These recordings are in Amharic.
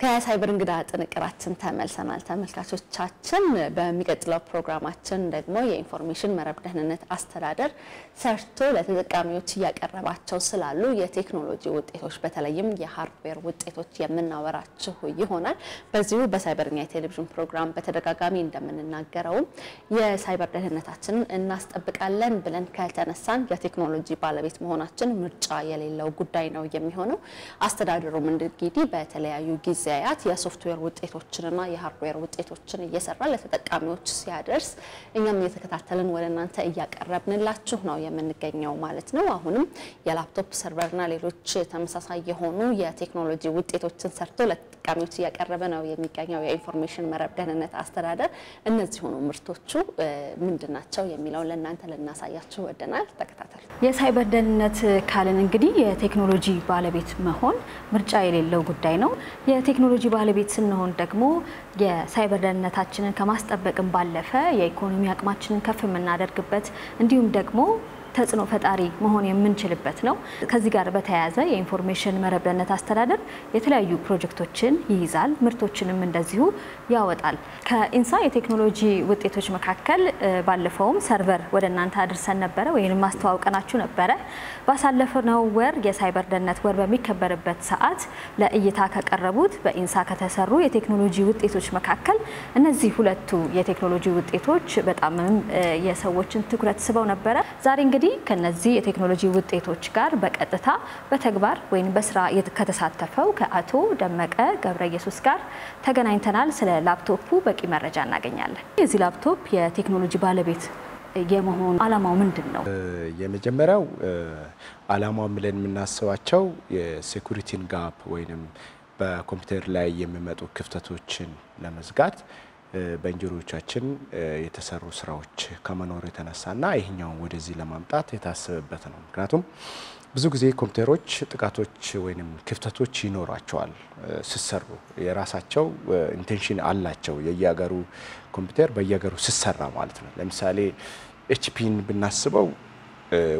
ከሳይበር እንግዳ ጥንቅራችን ተመልሰናል ተመልካቾቻችን። በሚቀጥለው ፕሮግራማችን ደግሞ የኢንፎርሜሽን መረብ ደህንነት አስተዳደር ሰርቶ ለተጠቃሚዎች እያቀረባቸው ስላሉ የቴክኖሎጂ ውጤቶች በተለይም የሃርድዌር ውጤቶች የምናወራችሁ ይሆናል። በዚሁ በሳይበርኛ የቴሌቪዥን ፕሮግራም በተደጋጋሚ እንደምንናገረውም የሳይበር ደህንነታችንን እናስጠብቃለን ብለን ከተነሳን የቴክኖሎጂ ባለቤት መሆናችን ምርጫ የሌለው ጉዳይ ነው የሚሆነው። አስተዳደሩም እንግዲህ በተለያዩ ጊዜ ጊዜያት የሶፍትዌር ውጤቶችንና የሃርድዌር ውጤቶችን እየሰራ ለተጠቃሚዎች ሲያደርስ እኛም እየተከታተልን ወደ እናንተ እያቀረብንላችሁ ነው የምንገኘው ማለት ነው። አሁንም የላፕቶፕ ሰርቨርና ሌሎች ተመሳሳይ የሆኑ የቴክኖሎጂ ውጤቶችን ሰርቶ ለተጠቃሚዎች እያቀረበ ነው የሚገኘው የኢንፎርሜሽን መረብ ደህንነት አስተዳደር። እነዚህ ሆኑ ምርቶቹ ምንድን ናቸው የሚለውን ለእናንተ ልናሳያችሁ ወደናል። ተከታተሉ። የሳይበር ደህንነት ካልን እንግዲህ የቴክኖሎጂ ባለቤት መሆን ምርጫ የሌለው ጉዳይ ነው። የቴክኖሎጂ ባለቤት ስንሆን ደግሞ የሳይበር ደህንነታችንን ከማስጠበቅም ባለፈ የኢኮኖሚ አቅማችንን ከፍ የምናደርግበት እንዲሁም ደግሞ ተጽዕኖ ፈጣሪ መሆን የምንችልበት ነው። ከዚህ ጋር በተያያዘ የኢንፎርሜሽን መረብ ደህንነት አስተዳደር የተለያዩ ፕሮጀክቶችን ይይዛል፣ ምርቶችንም እንደዚሁ ያወጣል። ከኢንሳ የቴክኖሎጂ ውጤቶች መካከል ባለፈውም ሰርቨር ወደ እናንተ አድርሰን ነበረ ወይም ማስተዋውቀናችሁ ነበረ። ባሳለፍነው ወር የሳይበር ደህንነት ወር በሚከበርበት ሰዓት ለእይታ ከቀረቡት በኢንሳ ከተሰሩ የቴክኖሎጂ ውጤቶች መካከል እነዚህ ሁለቱ የቴክኖሎጂ ውጤቶች በጣም የሰዎችን ትኩረት ስበው ነበረ። ዛሬ እንግዲህ ከነዚህ የቴክኖሎጂ ውጤቶች ጋር በቀጥታ በተግባር ወይም በስራ ከተሳተፈው ከአቶ ደመቀ ገብረ ኢየሱስ ጋር ተገናኝተናል። ስለ ላፕቶፑ በቂ መረጃ እናገኛለን። የዚህ ላፕቶፕ የቴክኖሎጂ ባለቤት የመሆን አላማው ምንድን ነው? የመጀመሪያው አላማው ብለን የምናስባቸው የ security ን gap ወይም በኮምፒውተር ላይ የሚመጡ ክፍተቶችን ለመዝጋት በኢንጂነሮቻችን የተሰሩ ስራዎች ከመኖሩ የተነሳና ይህኛውን ወደዚህ ለማምጣት የታሰበበት ነው። ምክንያቱም ብዙ ጊዜ ኮምፒውተሮች ጥቃቶች ወይም ክፍተቶች ይኖሯቸዋል ሲሰሩ የራሳቸው intention አላቸው። የየሀገሩ ኮምፒውተር በየሀገሩ ሲሰራ ማለት ነው። ለምሳሌ ኤችፒን ብናስበው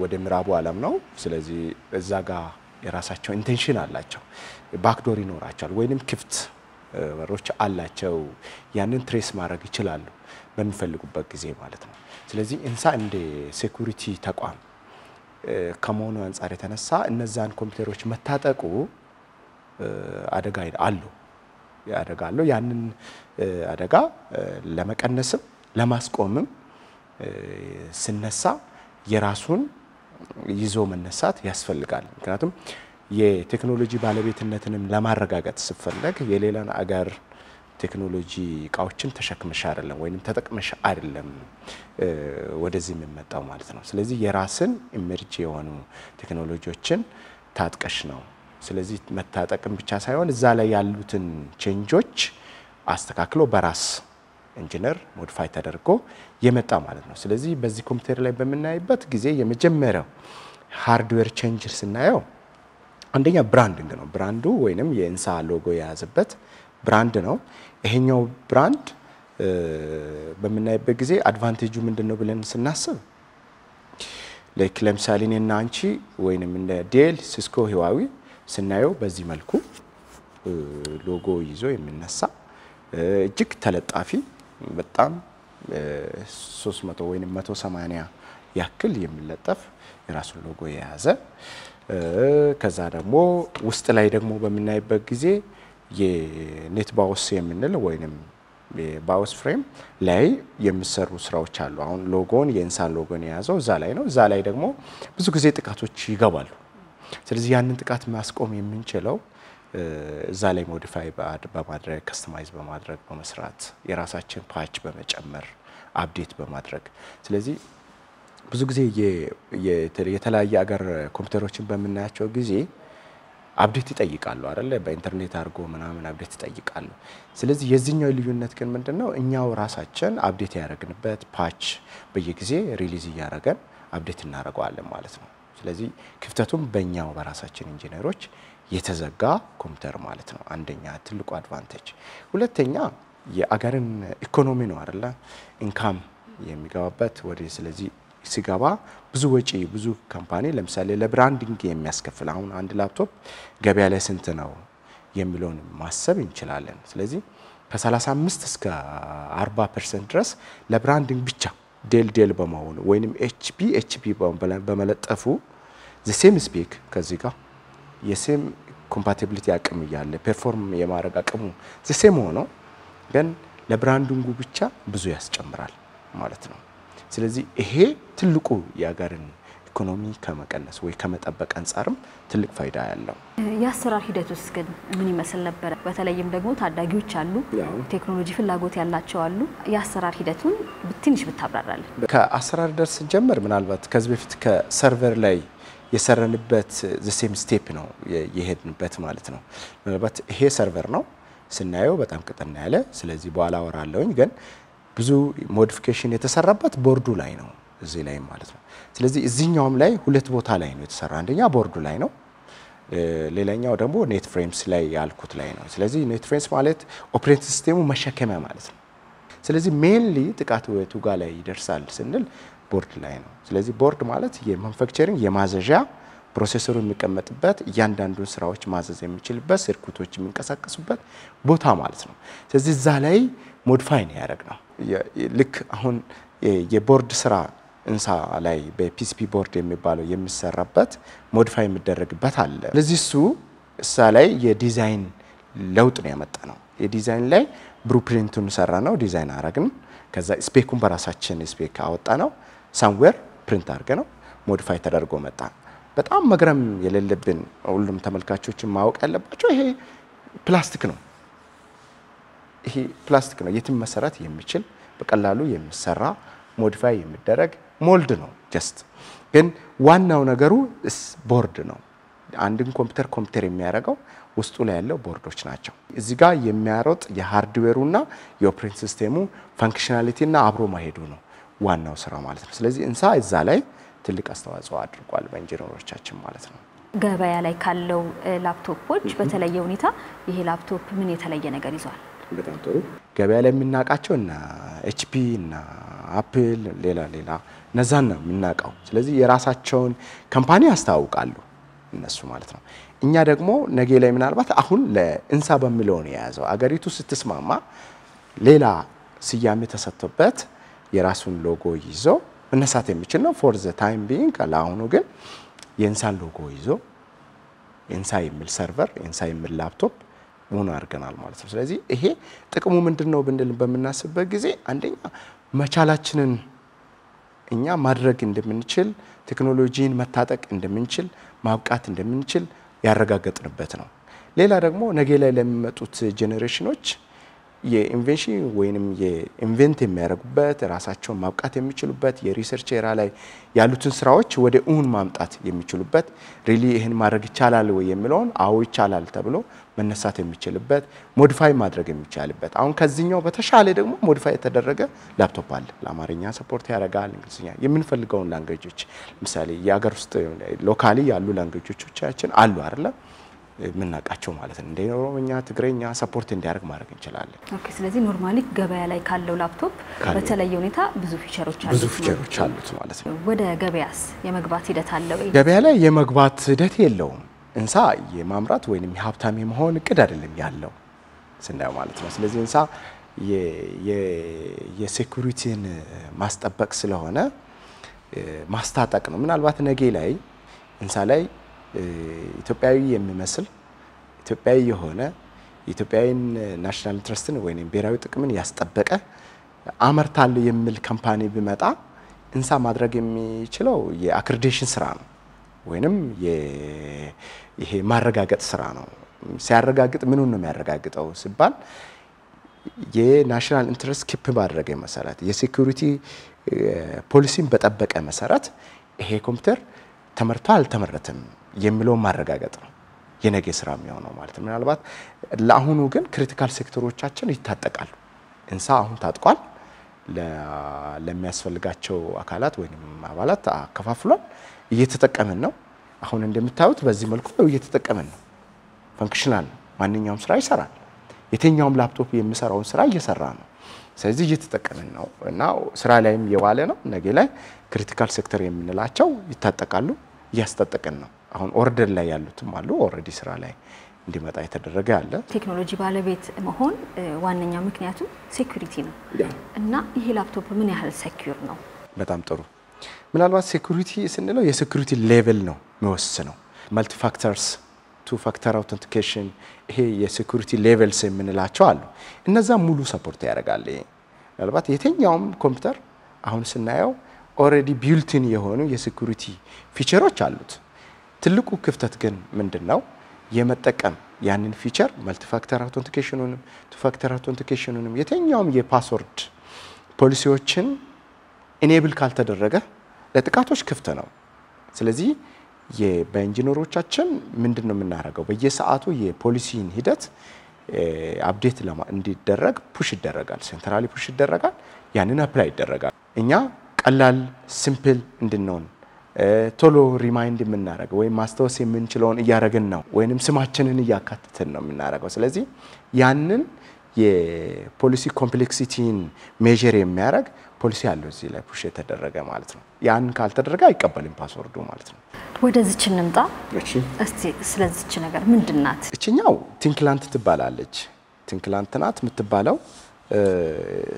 ወደ ምዕራቡ ዓለም ነው። ስለዚህ እዛ ጋር የራሳቸው intention አላቸው። backdoor ይኖራቸዋል ወይንም ክፍት በሮች አላቸው። ያንን trace ማድረግ ይችላሉ በሚፈልጉበት ጊዜ ማለት ነው። ስለዚህ ኢንሳ እንደ security ተቋም ከመሆኑ አንጻር የተነሳ እነዛን ኮምፒውተሮች መታጠቁ አደጋ አለው አደጋ አለው። ያንን አደጋ ለመቀነስም ለማስቆምም ስነሳ የራሱን ይዞ መነሳት ያስፈልጋል። ምክንያቱም የቴክኖሎጂ ባለቤትነትንም ለማረጋገጥ ስፈለግ የሌላን አገር ቴክኖሎጂ እቃዎችን ተሸክመሽ አይደለም ወይም ተጠቅመሽ አይደለም ወደዚህ የሚመጣው ማለት ነው። ስለዚህ የራስን emerge የሆኑ ቴክኖሎጂዎችን ታጥቀሽ ነው። ስለዚህ መታጠቅም ብቻ ሳይሆን እዛ ላይ ያሉትን change ኦች አስተካክሎ በራስ ኢንጂነር modify ተደርጎ የመጣ ማለት ነው። ስለዚህ በዚህ ኮምፒውተር ላይ በምናይበት ጊዜ የመጀመሪያው hardware change ስናየው አንደኛ branding ነው። brand ኡ ወይንም የኢንሳ ሎጎ የያዘበት brand ነው። ይሄኛው brand በምናይበት ጊዜ advantage ኡ ምንድን ነው ብለን ስናስብ like ለምሳሌ እኔና አንቺ ወይንም እንደ ዴል፣ ሲስኮ፣ ህዋዊ ስናየው በዚህ መልኩ ሎጎ ይዞ የሚነሳ እጅግ ተለጣፊ በጣም 300 ወይም 180 ያክል የሚለጠፍ የራሱን ሎጎ የያዘ ከዛ ደግሞ ውስጥ ላይ ደግሞ በምናይበት ጊዜ የ net BIOS የምንለው ወይም የ BIOS frame ላይ የሚሰሩ ስራዎች አሉ። አሁን ሎጎን የኢንሳን ሎጎን የያዘው እዛ ላይ ነው። እዛ ላይ ደግሞ ብዙ ጊዜ ጥቃቶች ይገባሉ። ስለዚህ ያንን ጥቃት ማስቆም የምንችለው እዛ ላይ modify በማድረግ customize በማድረግ በመስራት የራሳችን patch በመጨመር update በማድረግ ስለዚህ ብዙ ጊዜ የተለያየ አገር ኮምፒውተሮችን በምናያቸው ጊዜ update ይጠይቃሉ አይደለ? በኢንተርኔት አድርጎ ምናምን update ይጠይቃሉ። ስለዚህ የዚህኛው ልዩነት ግን ምንድን ነው? እኛው ራሳችን update ያደረግንበት patch በየጊዜ release እያደረግን update እናደርገዋለን ማለት ነው። ስለዚህ ክፍተቱም በእኛው በራሳችን ኢንጂነሮች የተዘጋ ኮምፒውተር ማለት ነው። አንደኛ ትልቁ advantage። ሁለተኛ የአገርን ኢኮኖሚ ነው አይደለ? income የሚገባበት ወደ ስለዚህ ሲገባ ብዙ ወጪ ብዙ company ለምሳሌ ለ branding የሚያስከፍል አሁን አንድ ላፕቶፕ ገበያ ላይ ስንት ነው የሚለውን ማሰብ እንችላለን። ስለዚህ ከ35 እስከ 40 percent ድረስ ለ branding ብቻ ዴል ዴል በመሆኑ ወይም ኤችፒ ኤችፒ በመለጠፉ the same spec ከዚህ ጋር የ same compatibility አቅም እያለ perform የማድረግ አቅሙ ዘሴም ሆኖ ግን ለብራንዲንጉ ብቻ ብዙ ያስጨምራል ማለት ነው። ስለዚህ ይሄ ትልቁ የሀገርን ኢኮኖሚ ከመቀነስ ወይ ከመጠበቅ አንጻርም ትልቅ ፋይዳ ያለው። የአሰራር ሂደት ውስጥ ግን ምን ይመስል ነበረ? በተለይም ደግሞ ታዳጊዎች አሉ፣ ቴክኖሎጂ ፍላጎት ያላቸው አሉ። የአሰራር ሂደቱን ትንሽ ብታብራራለን። ከአሰራር ደርስ ስንጀምር ምናልባት ከዚህ በፊት ከሰርቨር ላይ የሰረንበት the same step ነው የሄድንበት ማለት ነው። ምናልባት ይሄ ሰርቨር ነው ስናየው በጣም ቅጥና ያለ ስለዚህ በኋላ አወራለሁኝ ግን ብዙ modification የተሰራበት ቦርዱ ላይ ነው እዚህ ላይ ማለት ነው። ስለዚህ እዚህኛውም ላይ ሁለት ቦታ ላይ ነው የተሰራ። አንደኛ ቦርዱ ላይ ነው፣ ሌላኛው ደግሞ net frames ላይ ያልኩት ላይ ነው። ስለዚህ net frames ማለት operating system ኡ መሸከሚያ ማለት ነው። ስለዚህ mainly ጥቃት የቱ ጋር ላይ ይደርሳል ስንል ቦርድ ላይ ነው። ስለዚህ ቦርድ ማለት የ manufacturing የማዘዣ processor ኡ የሚቀመጥበት እያንዳንዱን ስራዎች ማዘዝ የሚችልበት circuit ኦች የሚንቀሳቀሱበት ቦታ ማለት ነው። ስለዚህ እዛ ላይ modify ነው ያደረግነው። ልክ አሁን የቦርድ ስራ ኢንሳ ላይ በ PCB board የሚባለው የሚሰራበት modify የሚደረግበት አለ። ስለዚህ እሱ እዛ ላይ የዲዛይን ለውጥ ነው ያመጣነው። የዲዛይን ላይ blueprint ኡን ሰራነው ዲዛይን አረግን። ከዛ spec ኡን በራሳችን spec አወጣነው። somewhere print አድርገነው modify ተደርጎ መጣ። በጣም መግረም የሌለብን ሁሉም ተመልካቾችን ማወቅ ያለባቸው ይሄ ፕላስቲክ ነው። ይሄ ፕላስቲክ ነው። የትም መሰራት የሚችል በቀላሉ የሚሰራ modify የሚደረግ mold ነው። just ግን ዋናው ነገሩ ቦርድ ነው። አንድን ኮምፒውተር ኮምፒውተር የሚያደርገው ውስጡ ላይ ያለው ቦርዶች ናቸው። እዚህ ጋር የሚያሮጥ የሃርድዌሩና የኦፕሬቲንግ ሲስቴሙ ፋንክሽናሊቲና አብሮ ማሄዱ ነው ዋናው ስራ ማለት ነው። ስለዚህ እንሳ እዛ ላይ ትልቅ አስተዋጽኦ አድርጓል በኢንጂነሮቻችን ማለት ነው። ገበያ ላይ ካለው ላፕቶፖች በተለየ ሁኔታ ይሄ ላፕቶፕ ምን የተለየ ነገር ይዟል? በጣም ጥሩ። ገበያ ላይ የምናውቃቸው እና ኤችፒ እና አፕል ሌላ ሌላ እነዛን ነው የምናውቀው። ስለዚህ የራሳቸውን company ያስተዋውቃሉ እነሱ ማለት ነው። እኛ ደግሞ ነገ ላይ ምናልባት አሁን ለእንሳ በሚለው ነው የያዘው። አገሪቱ ስትስማማ ሌላ ስያሜ ተሰጥቶበት የራሱን ሎጎ ይዞ መነሳት የሚችል ነው። for the time being ለአሁኑ ግን የእንሳን ሎጎ ይዞ የእንሳ የሚል server የእንሳ የሚል ላፕቶፕ መሆኑ አድርገናል ማለት ነው። ስለዚህ ይሄ ጥቅሙ ምንድን ነው ብንል በምናስብበት ጊዜ አንደኛ መቻላችንን እኛ ማድረግ እንደምንችል ቴክኖሎጂን መታጠቅ እንደምንችል ማብቃት እንደምንችል ያረጋገጥንበት ነው። ሌላ ደግሞ ነገ ላይ ለሚመጡት generation ኦች የ invention ወይንም የ invent የሚያደርጉበት ራሳቸውን ማብቃት የሚችሉበት የ research area ላይ ያሉትን ስራዎች ወደ እውን ማምጣት የሚችሉበት really ይህን ማድረግ ይቻላል ወይ የሚለውን አዎ ይቻላል ተብሎ መነሳት የሚችልበት modify ማድረግ የሚቻልበት አሁን ከዚህኛው በተሻለ ደግሞ modify የተደረገ ላፕቶፕ አለ። ለአማርኛ support ያደርጋል፣ እንግሊዝኛ የምንፈልገውን language ኦች ለምሳሌ የሀገር ውስጥ locally ያሉ language ኦቻችን አሉ አይደለም የምናውቃቸው ማለት ነው። እንደ ኦሮምኛ፣ ትግረኛ support እንዲያደርግ ማድረግ እንችላለን። okay። ስለዚህ normally ገበያ ላይ ካለው ላፕቶፕ በተለየ ሁኔታ ብዙ feature ኦች አሉት ብዙ feature ኦች አሉት ማለት ነው። ወደ ገበያስ የመግባት ሂደት አለ ወይ? ገበያ ላይ የመግባት ሂደት የለውም። እንሳ የማምራት ወይም የሀብታም የመሆን እቅድ አይደለም ያለው ስናየው ማለት ነው። ስለዚህ እንሳ የ security ን ማስጠበቅ ስለሆነ ማስታጠቅ ነው። ምናልባት ነገ ላይ እንሳ ላይ ኢትዮጵያዊ የሚመስል ኢትዮጵያዊ የሆነ የኢትዮጵያዊን national interest ን ወይም ብሔራዊ ጥቅምን ያስጠበቀ አመርታለሁ የሚል company ቢመጣ እንሳ ማድረግ የሚችለው የ accreditation ስራ ነው ወይንም ይሄ ማረጋገጥ ስራ ነው። ሲያረጋግጥ ምኑን ነው የሚያረጋግጠው ሲባል የ national interest keep ባደረገ መሰረት የ security policy ን በጠበቀ መሰረት ይሄ ኮምፒውተር ተመርቶ አልተመረተም የሚለውን ማረጋገጥ ነው የነገ ስራ የሚሆነው ማለት ነው። ምናልባት ለአሁኑ ግን critical sector ኦቻችን ይታጠቃሉ። እንሳ አሁን ታጥቋል። ለሚያስፈልጋቸው አካላት ወይም አባላት አከፋፍሏል። እየተጠቀምን ነው። አሁን እንደምታዩት በዚህ መልኩ እየተጠቀምን ነው። functional ነው። ማንኛውም ስራ ይሰራል። የትኛውም ላፕቶፕ የሚሰራውን ስራ እየሰራ ነው። ስለዚህ እየተጠቀምን ነው እና ስራ ላይም የዋለ ነው። ነገ ላይ critical sector የምንላቸው ይታጠቃሉ። እያስታጠቅን ነው። አሁን order ላይ ያሉትም አሉ። already ስራ ላይ እንዲመጣ የተደረገ ያለ ቴክኖሎጂ ባለቤት መሆን ዋነኛ ምክንያቱ security ነው እና ይሄ ላፕቶፕ ምን ያህል secure ነው? በጣም ጥሩ። ምናልባት security ስንለው የ security level ነው የሚወስነው። multi factors two factor authentication ይሄ የ security levels የምንላቸው አሉ። እነዛ ሙሉ support ያደርጋል። ምናልባት የትኛውም ኮምፒውተር አሁን ስናየው already built-in የሆኑ የ security feature ኦች አሉት። ትልቁ ክፍተት ግን ምንድን ነው? የመጠቀም ያንን feature multi-factor authentication ኡንም two-factor authentication ኡንም የትኛውም የ password policy ዎችን enable ካልተደረገ ለጥቃቶች ክፍት ነው። ስለዚህ በኢንጂነሮቻችን ምንድን ነው የምናደርገው? በየሰዓቱ የፖሊሲን ሂደት update እንዲደረግ push ይደረጋል። centrally push ይደረጋል። ያንን apply ይደረጋል። እኛ ቀላል simple እንድንሆን ቶሎ remind የምናደርገው ወይም ማስታወስ የምንችለውን እያደረግን ነው፣ ወይም ስማችንን እያካትትን ነው የምናደርገው። ስለዚህ ያንን የ policy complexity ን measure የሚያደርግ ፖሊሲ አለው እዚህ ላይ push የተደረገ ማለት ነው። ያን ካልተደረገ አይቀበልም password ኡ ማለት ነው። ወደዚች እንምጣ እስቲ። ስለዚች ነገር ምንድን ናት? እችኛው thin client ትባላለች። thin client ናት የምትባለው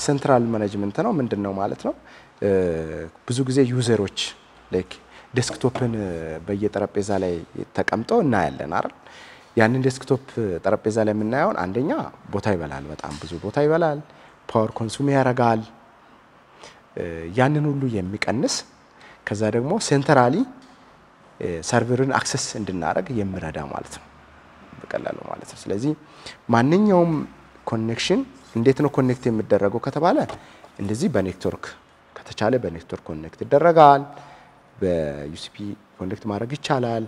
central management ነው። ምንድን ነው ማለት ነው? ብዙ ጊዜ user ኦች like desktop ን በየጠረጴዛ ላይ ተቀምጠው እናያለን አይደል? ያንን desktop ጠረጴዛ ላይ የምናየውን አንደኛ ቦታ ይበላል፣ በጣም ብዙ ቦታ ይበላል፣ power consume ያደርጋል። ያንን ሁሉ የሚቀንስ ከዛ ደግሞ centrally server ን access እንድናደርግ የሚረዳ ማለት ነው፣ በቀላሉ ማለት ነው። ስለዚህ ማንኛውም connection እንዴት ነው connect የሚደረገው ከተባለ እንደዚህ በኔትወርክ ከተቻለ በ network connect ይደረጋል። በ USB connect ማድረግ ይቻላል።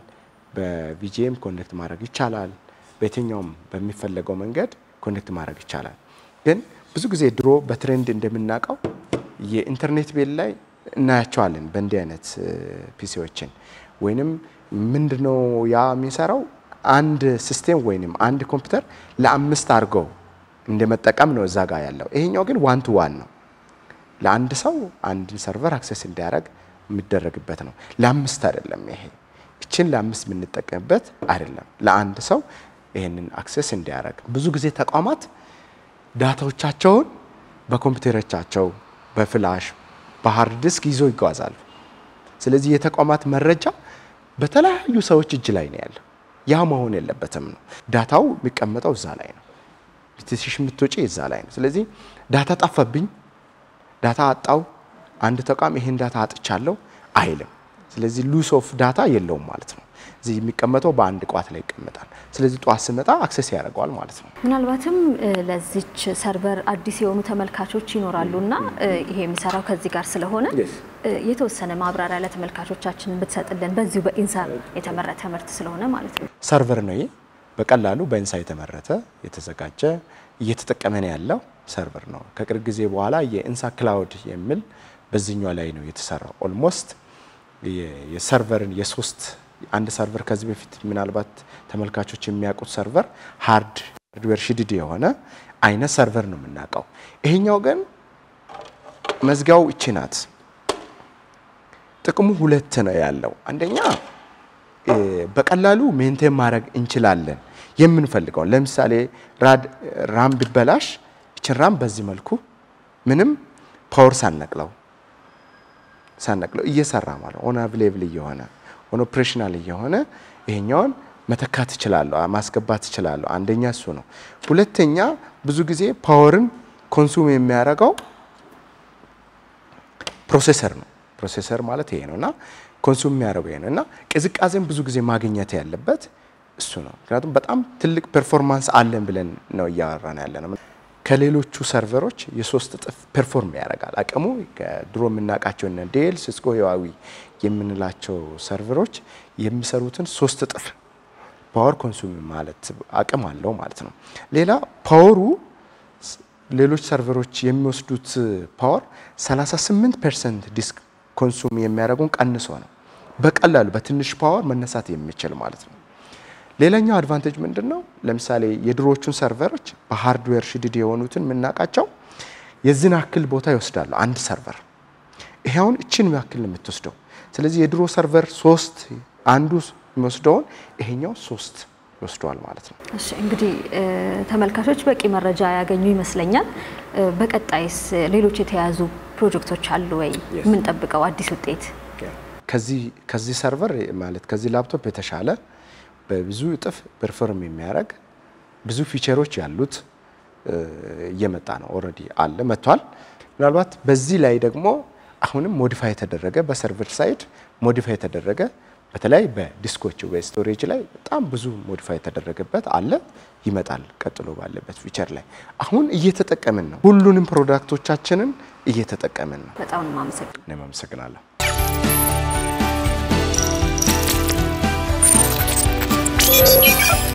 በ VGA ም connect ማድረግ ይቻላል። በየትኛውም በሚፈለገው መንገድ connect ማድረግ ይቻላል። ግን ብዙ ጊዜ ድሮ በ trend እንደምናውቀው የኢንተርኔት ቤት ላይ እናያቸዋለን በእንዲህ አይነት PC ዎችን ወይንም ምንድነው ያ የሚሰራው አንድ system ወይንም አንድ ኮምፒውተር ለአምስት አድርገው እንደመጠቀም ነው እዛ ጋር ያለው። ይሄኛው ግን one to one ነው። ለአንድ ሰው አንድን server access እንዲያደርግ የሚደረግበት ነው። ለአምስት አይደለም። ይሄ እችን ለአምስት የምንጠቀምበት አይደለም። ለአንድ ሰው ይህንን access እንዲያደርግ ብዙ ጊዜ ተቋማት data ዎቻቸውን በኮምፒውተሮቻቸው በ flash በ hard disk ይዞ ይጓዛሉ። ስለዚህ የተቋማት መረጃ በተለያዩ ሰዎች እጅ ላይ ነው ያለው። ያ መሆን የለበትም ነው። data ው የሚቀመጠው እዛ ላይ ነው። ትንሽ የምትወጪ እዛ ላይ ነው። ስለዚህ data ጠፋብኝ፣ data አጣው፣ አንድ ተቋም ይሄን data አጥቻለሁ አይልም። ስለዚህ loss of data የለውም ማለት ነው። እዚህ የሚቀመጠው በአንድ ቋት ላይ ይቀመጣል። ስለዚህ ጠዋት ስመጣ access ያደርገዋል ማለት ነው። ምናልባትም ለዚች server አዲስ የሆኑ ተመልካቾች ይኖራሉ እና ይሄ የሚሰራው ከዚህ ጋር ስለሆነ የተወሰነ ማብራሪያ ለተመልካቾቻችን ብትሰጥልን በዚሁ በኢንሳ የተመረተ ምርት ስለሆነ ማለት ነው። server ነው ይሄ። በቀላሉ በኢንሳ የተመረተ የተዘጋጀ እየተጠቀመን ያለው server ነው። ከቅርብ ጊዜ በኋላ የኢንሳ cloud የሚል በዚህኛው ላይ ነው የተሰራው። almost የ server ን የሶስት አንድ server ከዚህ በፊት ምናልባት ተመልካቾች የሚያውቁት server hard hardware ሽድድ የሆነ አይነት server ነው የምናውቀው። ይሄኛው ግን መዝጊያው እቺ ናት። ጥቅሙ ሁለት ነው ያለው። አንደኛ በቀላሉ maintain ማድረግ እንችላለን የምንፈልገውን። ለምሳሌ RAM ቢበላሽ እችን RAM በዚህ መልኩ ምንም power ሳነቅለው ሳነቅለው እየሰራ ማለት on available እየሆነ on operational እየሆነ ይሄኛውን መተካት እችላለሁ፣ ማስገባት እችላለሁ። አንደኛ እሱ ነው። ሁለተኛ ብዙ ጊዜ power ን consume የሚያደርገው processor ነው። processor ማለት ይሄ ነው እና consume የሚያደርገው ይሄ ነው እና ቅዝቃዜን ብዙ ጊዜ ማግኘት ያለበት እሱ ነው። ምክንያቱም በጣም ትልቅ performance አለን ብለን ነው እያወራን ያለ ነው። ከሌሎቹ server ኦች የሶስት እጥፍ perform ያደርጋል። አቅሙ ከድሮ የምናውቃቸው እነ Dell፣ Cisco፣ Huawei የምንላቸው server ኦች የሚሰሩትን ሶስት እጥፍ power consume ማለት አቅም አለው ማለት ነው። ሌላ power ኡ ሌሎች server ኦች የሚወስዱት power 38 percent less consume የሚያደርጉን ቀንሶ ነው። በቀላሉ በትንሽ power መነሳት የሚችል ማለት ነው። ሌላኛው advantage ምንድን ነው? ለምሳሌ የድሮዎቹን server ኦች በ hardware ሽድድ የሆኑትን የምናውቃቸው የዚህን ያክል ቦታ ይወስዳሉ አንድ server። ይሄውን እችን ያክል ነው የምትወስደው። ስለዚህ የድሮ server ሶስት አንዱ የሚወስደውን ይሄኛው ሶስት ወስዷል ማለት ነው። እሺ እንግዲህ ተመልካቾች በቂ መረጃ ያገኙ ይመስለኛል። በቀጣይስ ሌሎች የተያዙ ፕሮጀክቶች አሉ ወይ? የምንጠብቀው አዲስ ውጤት ከዚህ server ማለት ከዚህ ላፕቶፕ የተሻለ በብዙ እጥፍ perform የሚያደርግ ብዙ feature ኦች ያሉት እየመጣ ነው። already አለ መጥቷል። ምናልባት በዚህ ላይ ደግሞ አሁንም modify የተደረገ በ server side modify የተደረገ በተለይ በ disk ኦች በ storage ላይ በጣም ብዙ modify የተደረገበት አለ ይመጣል። ቀጥሎ ባለበት feature ላይ አሁን እየተጠቀምን ነው። ሁሉንም product ኦቻችንን እየተጠቀምን ነው። በጣም አመሰግናለሁ።